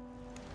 Save the extra stock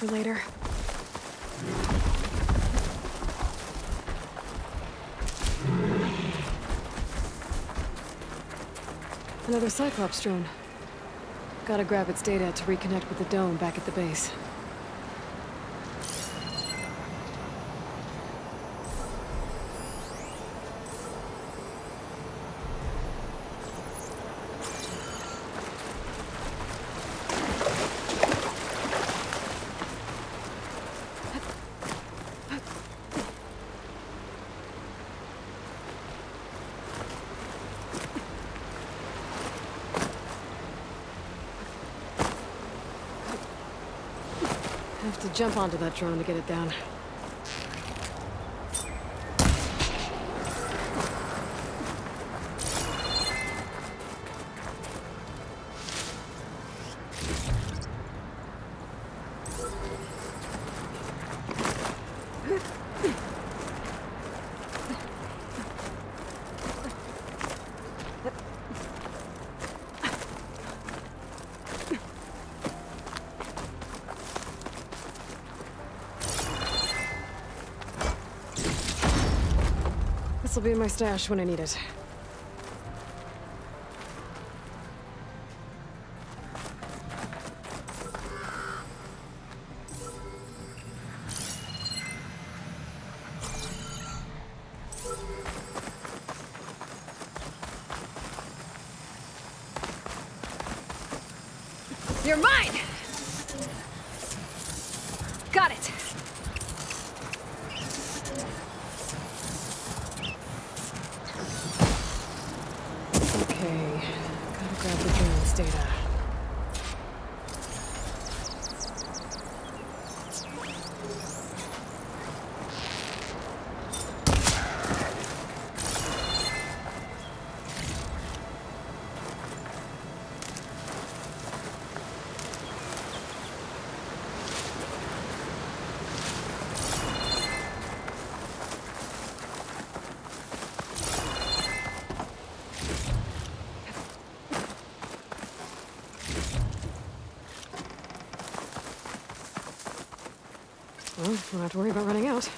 for later. Another Cyclops drone. Gotta grab its data to reconnect with the dome back at the base. Have to jump onto that drone to get it down. This'll be in my stash when I need it. You're mine! Got it! Okay, gotta grab the drone's data. Well, don't have to worry about running out.